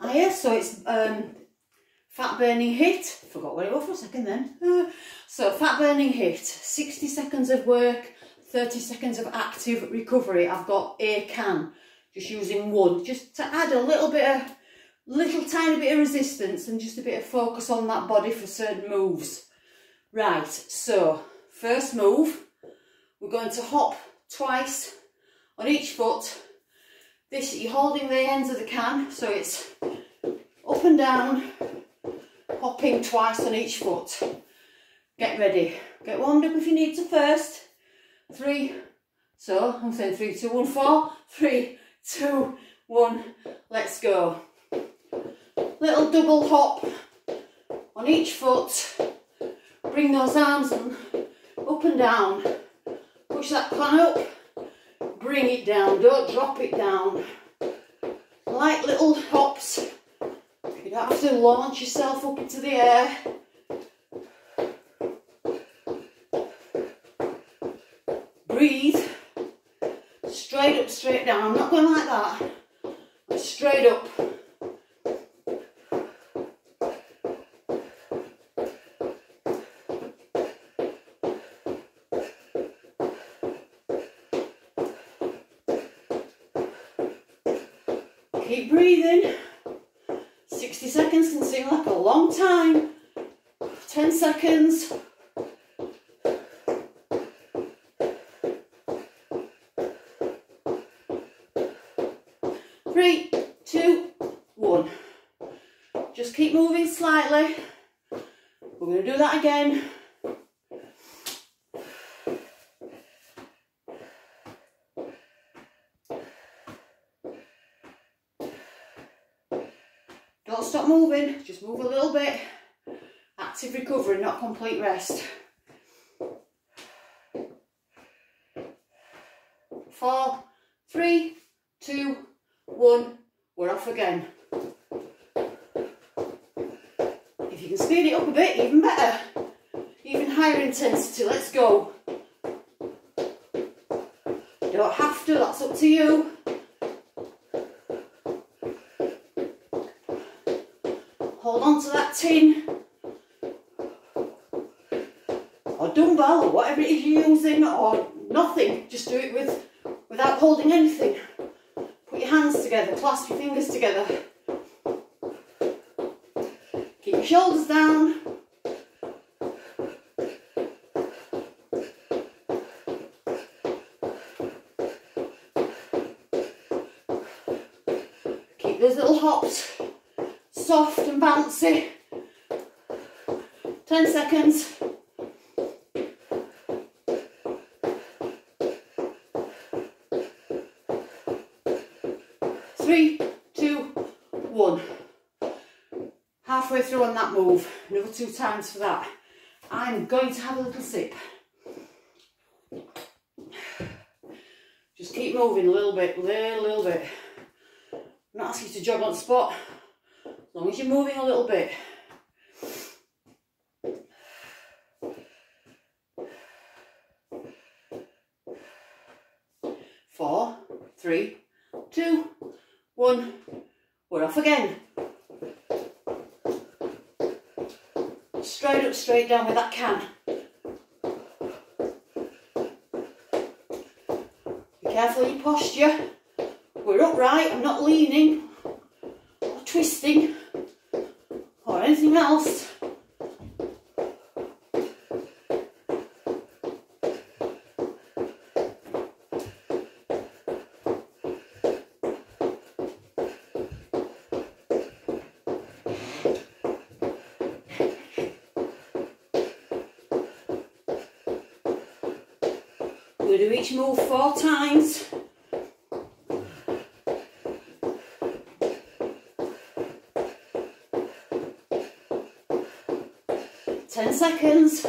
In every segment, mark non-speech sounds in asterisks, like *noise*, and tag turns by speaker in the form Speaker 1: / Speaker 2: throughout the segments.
Speaker 1: Ah yes, so it's um, fat burning HIIT. Forgot what it was for a second then. *sighs* So fat burning HIIT, 60 seconds of work, 30 seconds of active recovery. I've got a can, just using one, just to add a little bit of, little tiny bit of resistance and just a bit of focus on that body for certain moves. Right, so first move, we're going to hop twice on each foot. You're holding the ends of the can, so it's up and down, hopping twice on each foot. Get ready. Get warmed up if you need to first. Three, so I'm saying three, two, one, four. Three, two, one, let's go. Little double hop on each foot. Bring those arms up and down. Push that can up, bring it down, don't drop it down. Light little hops. You don't have to launch yourself up into the air. Breathe. Straight up, straight down. I'm not going like that. Just keep moving slightly. We're going to do that again. Don't stop moving, just move a little bit. Active recovery, not complete rest. Four, three, two, one. We're off again. If you can speed it up a bit, even better. Even higher intensity, let's go. You don't have to, that's up to you. hold on to that tin. Or dumbbell or whatever it is you're using or nothing. Just do it with without holding anything. Put your hands together clasp your fingers together. Keep your shoulders down those little hops soft and bouncy. 10 seconds. Three, two, one. Halfway through on that move, another two times for that. I'm going to have a little sip. Just keep moving a little bit, little, little bit. Jog on spot, as long as you're moving a little bit. Four, three, two, one. We're off again. Straight up, straight down with that can. Be careful your posture. We're upright, I'm not leaning or anything else. We'll do each move four times. Ten seconds.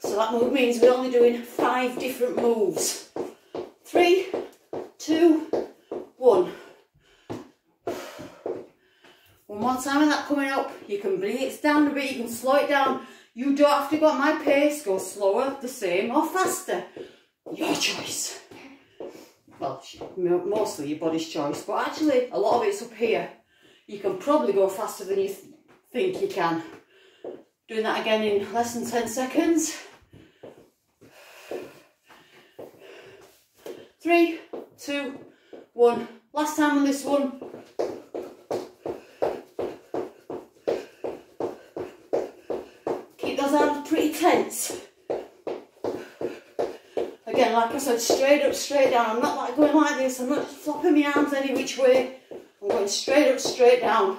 Speaker 1: So that move means we're only doing five different moves. Three, two, one. One more time and that coming up. You can bring it down a bit, you can slow it down. You don't have to go at my pace, go slower, the same or faster. Your choice. Well, mostly your body's choice, but actually a lot of it's up here. You can probably go faster than you think you can. Doing that again in less than 10 seconds. Three, two, one. Last time on this one. Keep those arms pretty tense. Again, like I said, straight up, straight down. I'm not like going like this. I'm not flopping my arms any which way. I'm going straight up, straight down.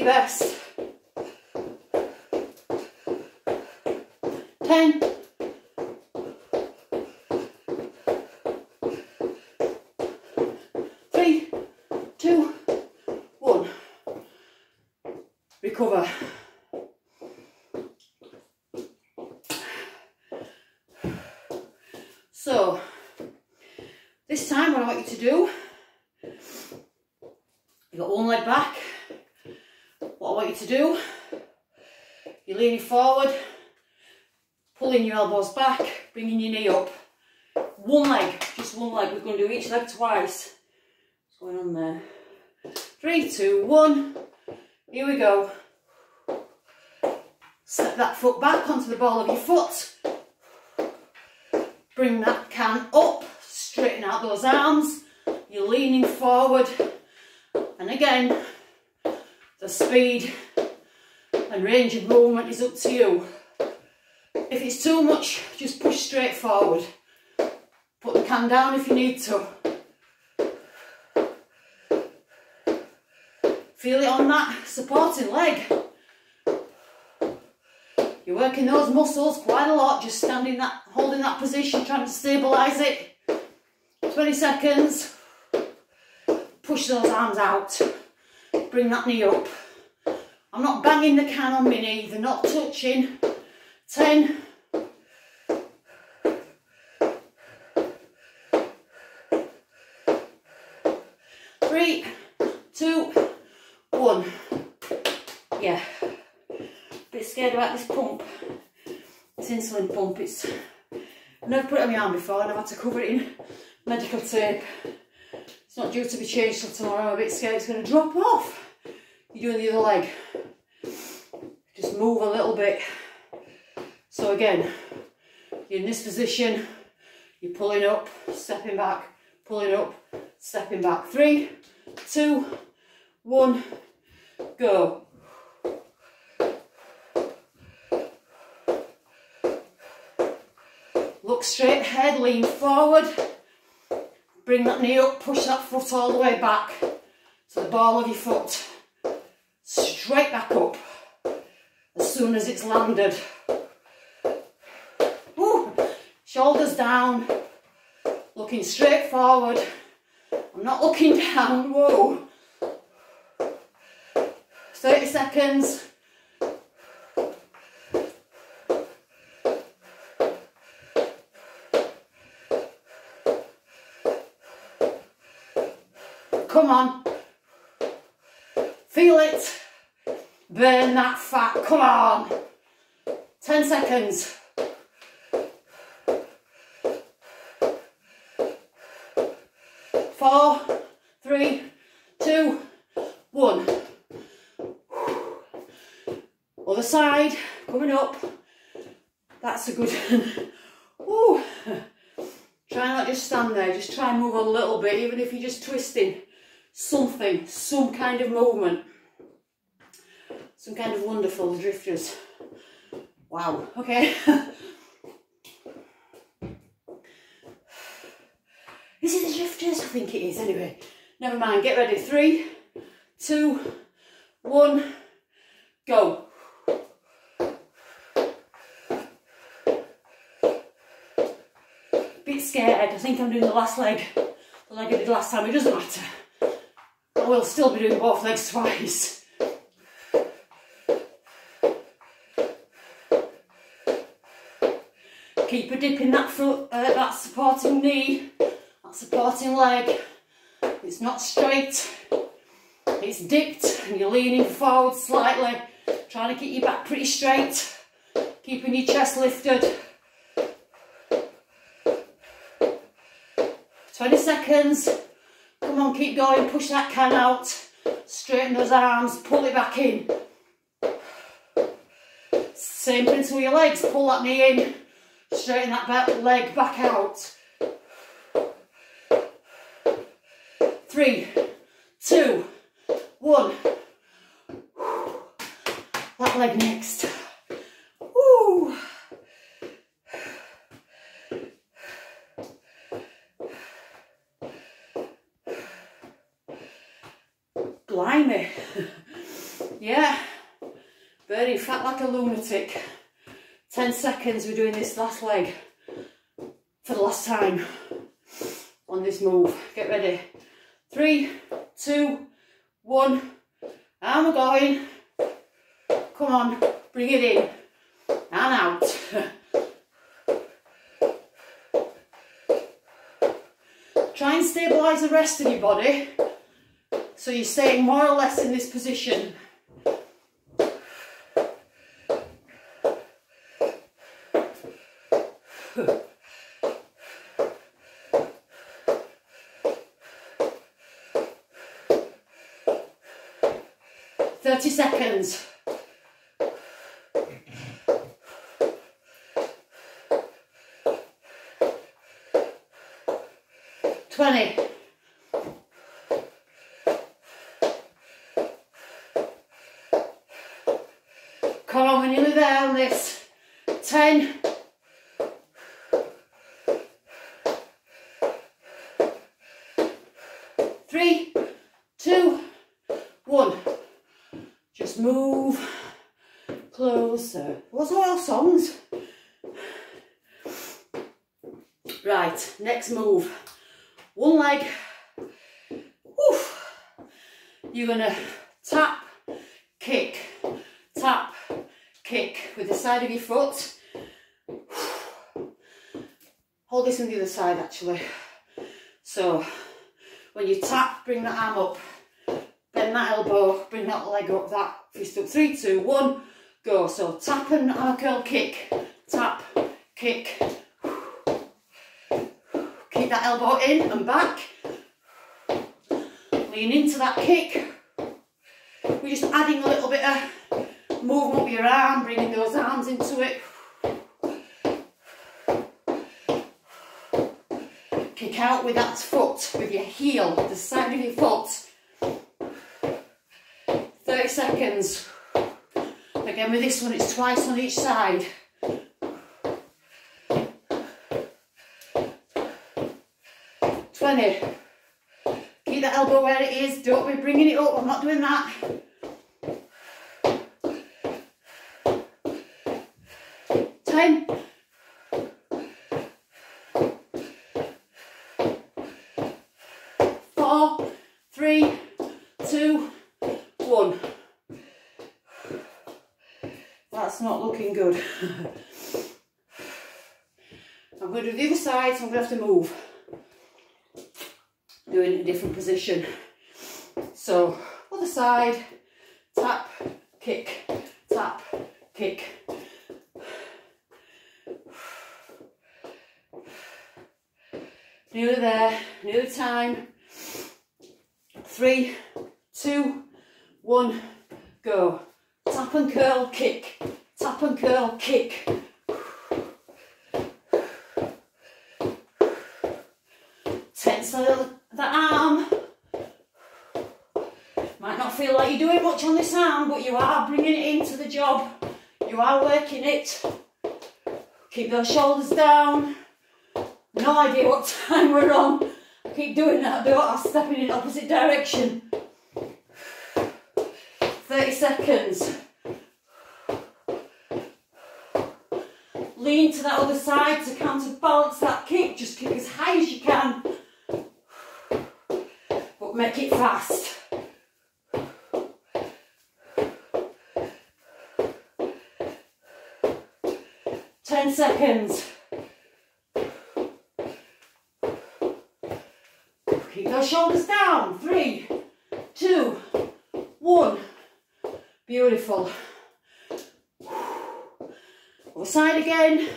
Speaker 1: Your best. 10. Three, two, one. Recover. So, this time what I want you to do, you got one leg back, what I want you to do, you're leaning forward, pulling your elbows back, bringing your knee up. One leg, just one leg. We're going to do each leg twice. What's going on there? Three, two, one. Here we go. Step that foot back onto the ball of your foot. Bring that can up, straighten out those arms. You're leaning forward. And again, the speed and range of movement is up to you. If it's too much, just push straight forward. Put the can down if you need to. Feel it on that supporting leg. You're working those muscles quite a lot, just standing that, holding that position, trying to stabilise it. 20 seconds. Push those arms out bring that knee up. I'm not banging the can on knee, they're not touching. 10. Three, two, one. Yeah. Bit scared about this pump. This insulin pump. It's I've never put it on my arm before and I've had to cover it in medical tape. It's not due to be changed till tomorrow. I'm a bit scared it's going to drop off. You're doing the other leg. Move a little bit. So again, you're in this position. You're pulling up, stepping back, pulling up, stepping back. Three, two, one, go. Look straight ahead, lean forward. Bring that knee up, push that foot all the way back to the ball of your foot. Straight back up soon as it's landed. Woo. Shoulders down, looking straight forward. I'm not looking down, whoa. 30 seconds. Come on. Feel it. Burn that fat. Come on. 10 seconds. Four, three, two, one. Other side, coming up. That's a good one. *laughs* Try not just stand there, just try and move a little bit, even if you're just twisting something, some kind of movement. Kind of wonderful drifters. Wow, okay. *laughs* is it the drifters? I think it is anyway. Never mind, get ready. Three, two, one, go. Bit scared, I think I'm doing the last leg, the leg I did last time, it doesn't matter. I will still be doing both legs twice. Keep a dip in that foot, uh, that supporting knee, that supporting leg. It's not straight, it's dipped and you're leaning forward slightly, trying to keep your back pretty straight, keeping your chest lifted. 20 seconds. Come on, keep going, push that can out. Straighten those arms, pull it back in. Same principle with your legs, pull that knee in, straighten that back leg back out. Three, two, one. That leg next. Woo. Blimey. *laughs* yeah. Burning fat like a lunatic. 10 seconds we're doing this last leg for the last time on this move. Get ready. Three, two, one, and we're going. Come on, bring it in and out. Try and stabilise the rest of your body so you're staying more or less in this position. Thirty seconds. Twenty. Come on, when you're there on this. 10. Three, two, one. Just move What's all songs? Right, next move. One leg. Oof. You're gonna tap, kick, tap, kick with the side of your foot. Hold this on the other side actually. So when you tap, bring that arm up, bend that elbow, bring that leg up, that fist up. Three, two, one, go. So tap and curl kick, tap, kick. Keep that elbow in and back. Lean into that kick. We're just adding a little bit of Move up your arm, bringing those arms into it. Kick out with that foot, with your heel, the side of your foot. 30 seconds. Again with this one, it's twice on each side. Twenty. Keep that elbow where it is. Don't be bringing it up. I'm not doing that. 10. Four, three, two, one. Looking good. I'm going to do the other side, so I'm going to have to move. Doing a different position. So, other side, tap, kick, tap, kick, Nearly there, nearly time. Three, two, one, go. Tap and curl, kick. Kick. Tense the, the arm. Might not feel like you're doing much on this arm, but you are bringing it into the job. You are working it. Keep those shoulders down. No idea what *laughs* time we're on. I keep doing that, do I'm stepping in opposite direction. 30 seconds. Lean to that other side to counterbalance that kick. Just kick as high as you can. But make it fast. Ten seconds. Keep those shoulders down. Three, two, one. Beautiful. Other side again.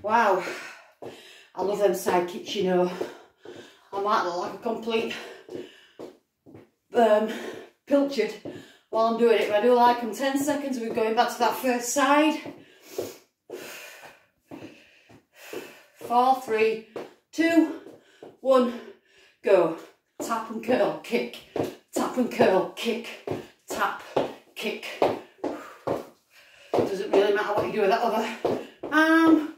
Speaker 1: Wow. I love them side kicks, you know. I might look like a complete um, pilchard while I'm doing it, but I do like them. 10 seconds, we're going back to that first side. Four, three, two, one, go. Tap and curl, kick, tap and curl, kick, tap, kick. Doesn't really matter what you do with that other arm.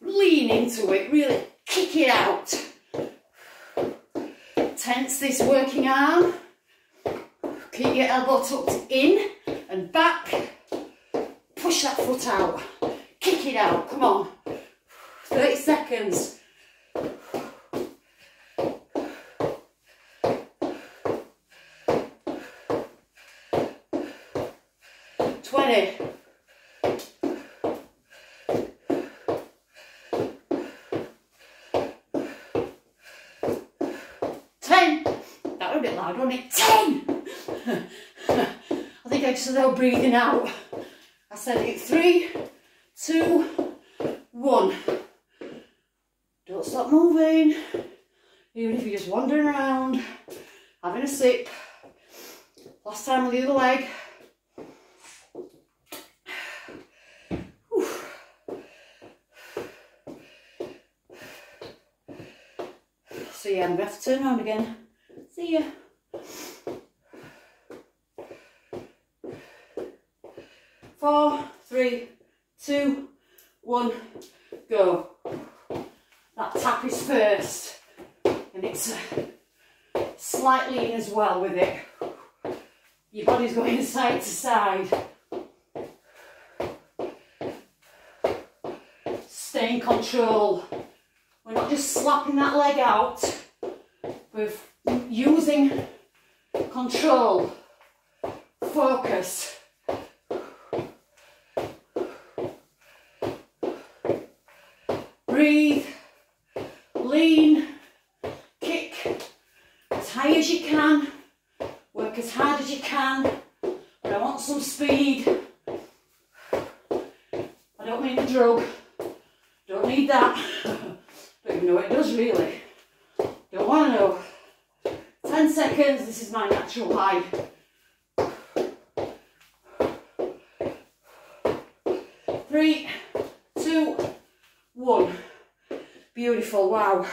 Speaker 1: Lean into it, really kick it out. Tense this working arm. Keep your elbow tucked in and back. Push that foot out. Kick it out, come on. 30 seconds. Twenty. Ten. That was a bit loud, wasn't it? Ten. *laughs* I think I just said breathing out. I said it. Three, two, one. Don't stop moving. Even if you're just wandering around, having a sip. Last time with the other leg. So yeah, I'm going to have to turn around again. See ya. Four, three, two, one, go. That tap is first. And it's uh, slightly as well with it. Your body's going *laughs* side to side. Stay in control. We're not just slapping that leg out. We're using control, focus. Breathe, lean, kick as high as you can, work as hard as you can, but I want some speed. I don't mean a drug, don't need that. *laughs* don't know it does really. Don't want to know. 10 seconds, this is my natural high. Three, two, one. Beautiful, wow.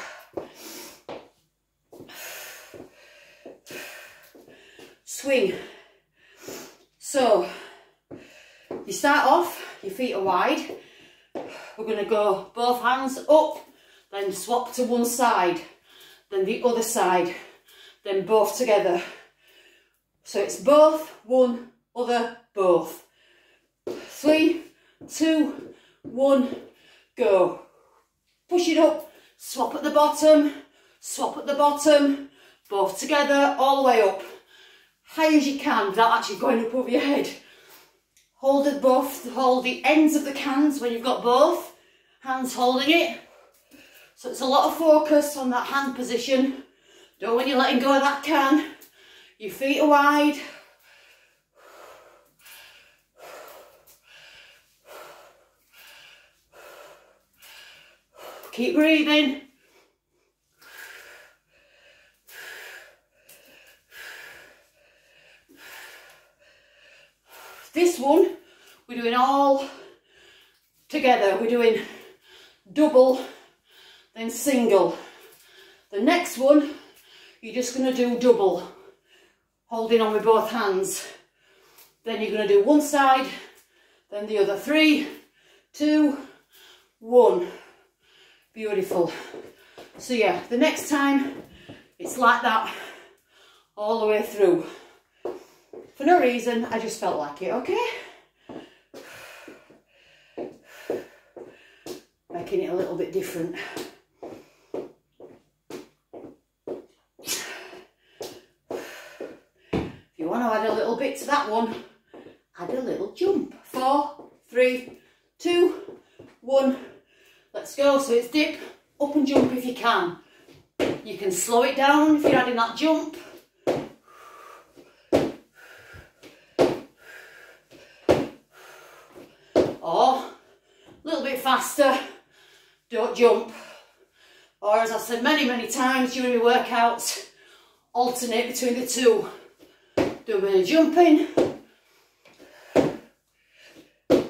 Speaker 1: Swing. So, you start off, your feet are wide. We're going to go both hands up, then swap to one side, then the other side, then both together. So it's both, one, other, both. Three, two, one, go. Push it up, swap at the bottom, swap at the bottom, both together, all the way up. High as you can without actually going up over your head. Hold it both, hold the ends of the cans when you've got both hands holding it. So it's a lot of focus on that hand position. Don't when you're letting go of that can. Your feet are wide. Keep breathing. This one, we're doing all together. We're doing double, then single. The next one, you're just going to do double, holding on with both hands. Then you're going to do one side, then the other. Three, two, one. Beautiful. So yeah, the next time, it's like that all the way through. For no reason, I just felt like it, okay? *sighs* Making it a little bit different. Add a little bit to that one. Add a little jump. Four, three, two, one. Let's go. So it's dip, up and jump if you can. You can slow it down if you're adding that jump. Or a little bit faster, don't jump. Or as I've said many, many times during my workouts, alternate between the two. Do a bit of jumping,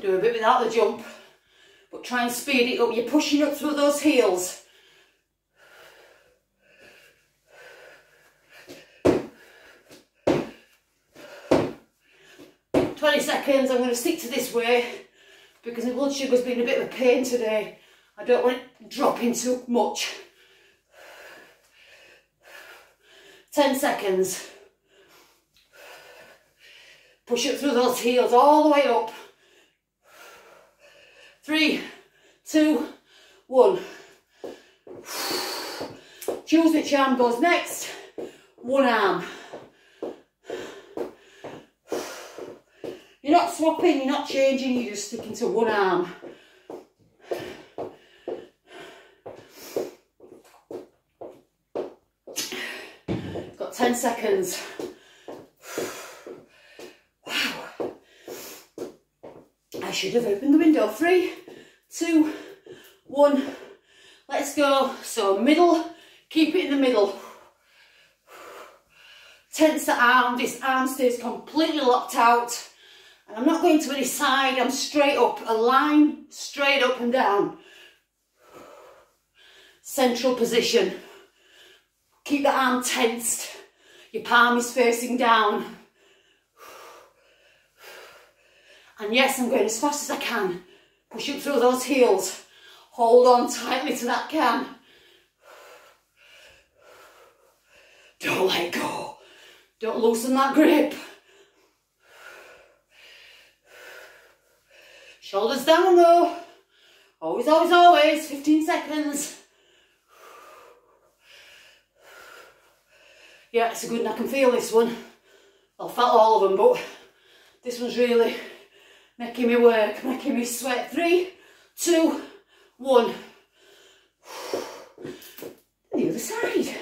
Speaker 1: do a bit without the jump, but try and speed it up. You're pushing up through those heels. Twenty seconds, I'm going to stick to this way because my blood sugar's been a bit of a pain today. I don't want it dropping too much. 10 seconds. Push it through those heels all the way up. Three, two, one. Choose which arm goes next. One arm. You're not swapping, you're not changing, you're just sticking to one arm. Got 10 seconds. Wow. I should have opened the window. Three, two, one. Let's go. So middle, keep it in the middle. Tense the arm, this arm stays completely locked out. And I'm not going to any side, I'm straight up, a line straight up and down. Central position. Keep the arm tensed. Your palm is facing down. And yes, I'm going as fast as I can. Push up through those heels. Hold on tightly to that can. Don't let go. Don't loosen that grip. Shoulders down though. Always, always, always. 15 seconds. Yeah, it's a good one. I can feel this one. I felt all of them, but this one's really making me work, making me sweat. Three, two, one. *sighs* The other side.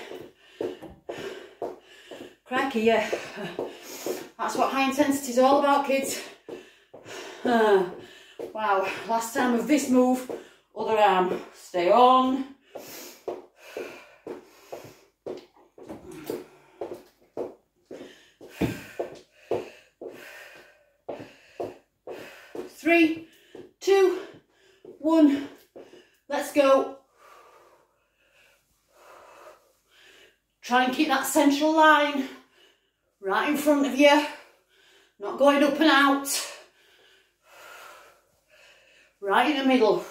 Speaker 1: Cracky, yeah. That's what high intensity is all about, kids. Uh, *sighs* Wow, last time of this move, other arm, stay on. Three, two, one, let's go. Try and keep that central line right in front of you, not going up and out. Right in the middle,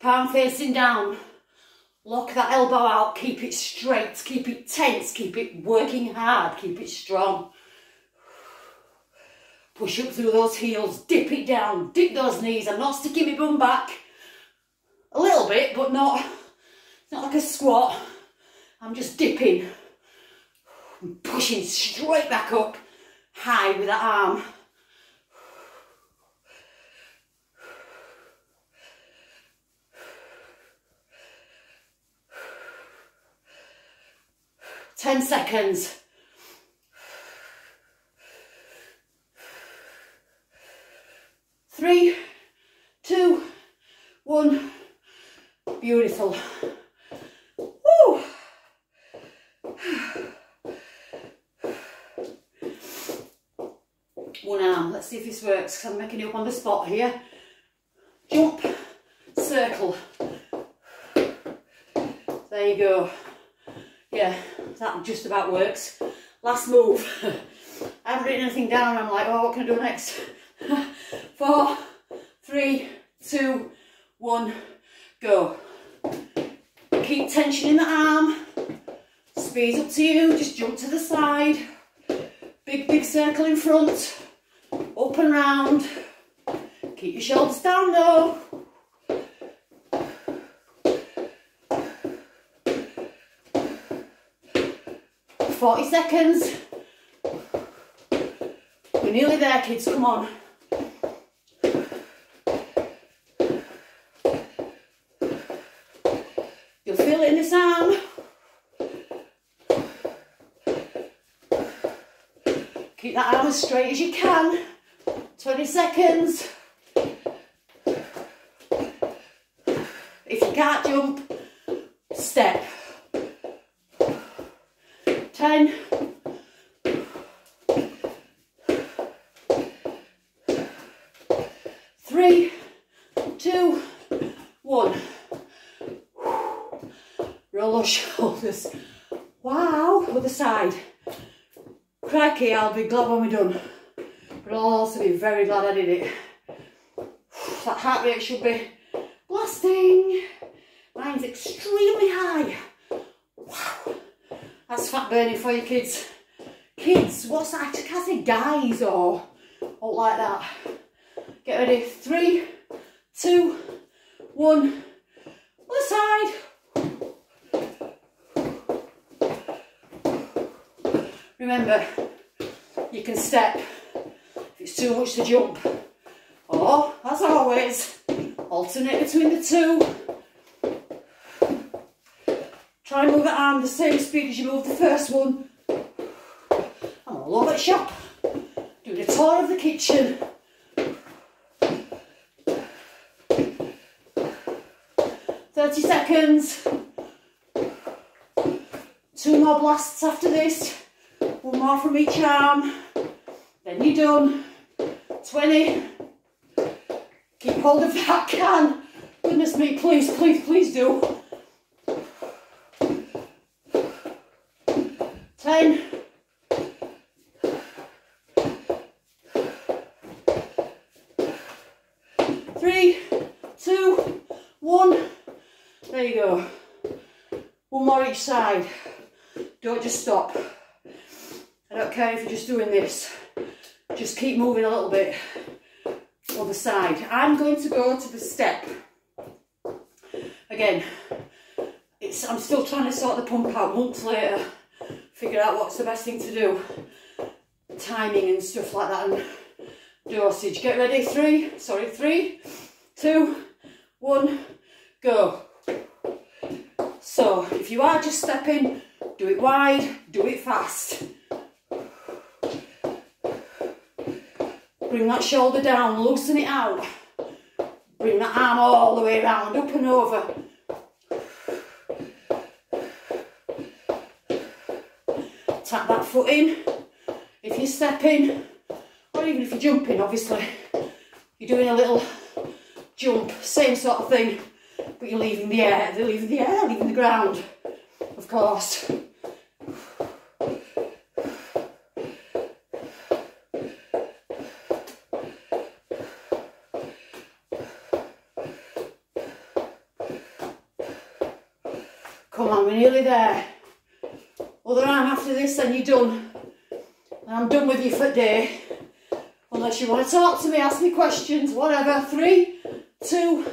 Speaker 1: palm facing down. Lock that elbow out, keep it straight, keep it tense, keep it working hard, keep it strong. Push up through those heels, dip it down, dip those knees. I'm not sticking my bum back. A little bit, but not, not like a squat. I'm just dipping, I'm pushing straight back up, high with that arm. 10 seconds. Three, two, one. Beautiful. Woo. One arm. Let's see if this works I'm making it up on the spot here. Jump, circle. There you go. Yeah, that just about works. Last move. *laughs* I haven't written anything down. I'm like, oh, what can I do next? Four, three, two, one, go. Keep tension in the arm. Speed up to you. Just jump to the side. Big, big circle in front. Up and round. Keep your shoulders down though. 40 seconds. We're nearly there, kids, come on. You'll feel it in this arm. Keep that arm as straight as you can. 20 seconds. If you can't jump, step. 10. Three, two, one. Roll those shoulders. Wow, other side. Crikey, I'll be glad when we're done. But I'll also be very glad I did it. That heart rate should be blasting. Mine's extremely high. Wow. That's fat burning for you kids. Kids, what's that? I guys or, or like that. Get ready. Three, two, one. Other side. Remember, you can step if it's too much to jump. Or, as always, alternate between the two. Try and move the arm the same speed as you move the first one. I'm all over the shop. Doing a tour of the kitchen. Thirty seconds. Two more blasts after this. One more from each arm. Then you're done. 20. Keep hold of that can. Goodness me, please, please, please do. 10. Three, two, one. There you go. One more each side. Don't just stop. Care if you're just doing this. Just keep moving a little bit. on the side. I'm going to go to the step. Again, it's I'm still trying to sort the pump out months later. Figure out what's the best thing to do. Timing and stuff like that and dosage. Get ready. Three, sorry, three, two, one, go. So if you are just stepping, do it wide, do it fast. Bring that shoulder down, loosen it out. Bring that arm all the way around, up and over. Tap that foot in. If you're stepping, or even if you're jumping, obviously, you're doing a little jump, same sort of thing, but you're leaving the air, they're leaving the air, leaving the ground, of course. We're nearly there. Other arm after this, then you're done. And I'm done with you for day. Unless you want to talk to me, ask me questions, whatever. Three, two,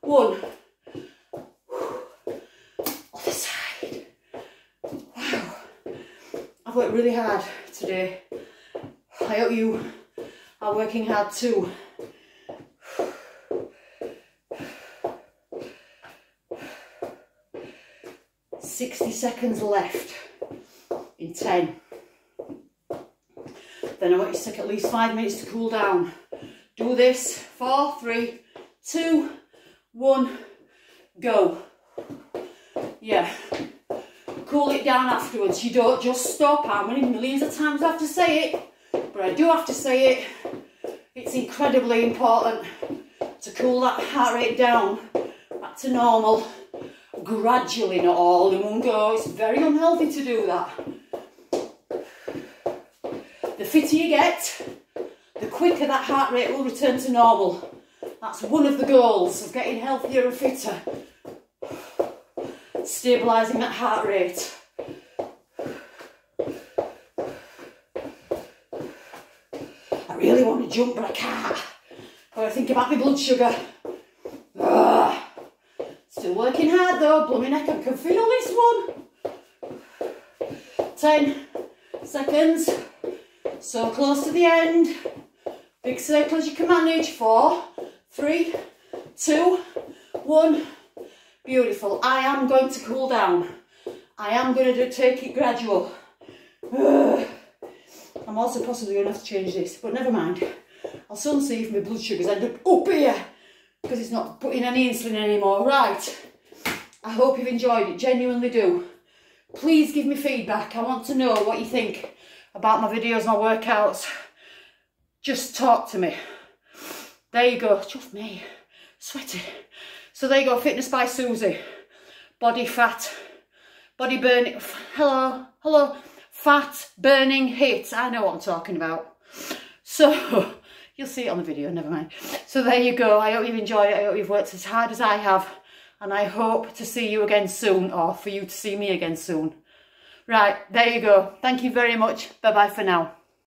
Speaker 1: one. Other side. Wow. I've worked really hard today. I hope you are working hard too. 60 seconds left in 10. Then I want you to take at least five minutes to cool down. Do this, four, three, two, one, go. Yeah. Cool it down afterwards. You don't just stop. How many millions of times I have to say it? But I do have to say it. It's incredibly important to cool that heart rate down back to normal gradually, not all in one go. It's very unhealthy to do that. The fitter you get, the quicker that heart rate will return to normal. That's one of the goals of getting healthier and fitter. Stabilising that heart rate. I really want to jump but I can't. I think about my blood sugar. Ugh. Still though, blooming neck, I can feel this one. 10 seconds. So close to the end. Big circle as you can manage. Four, three, two, one. Beautiful. I am going to cool down. I am going to do, take it gradual. *sighs* I'm also possibly going to have to change this, but never mind. I'll soon see if my blood sugars end up up here because it's not putting any insulin anymore. Right. I hope you've enjoyed it. Genuinely do. Please give me feedback. I want to know what you think about my videos, my workouts. Just talk to me. There you go. Just me. Sweaty. So there you go. Fitness by Suzie. Body fat. Body burning. Hello. Hello. Fat burning HIIT. I know what I'm talking about. So *laughs* you'll see it on the video. Never mind. So there you go. I hope you've enjoyed it. I hope you've worked as hard as I have. And I hope to see you again soon or for you to see me again soon. Right. There you go. Thank you very much. Bye-bye for now.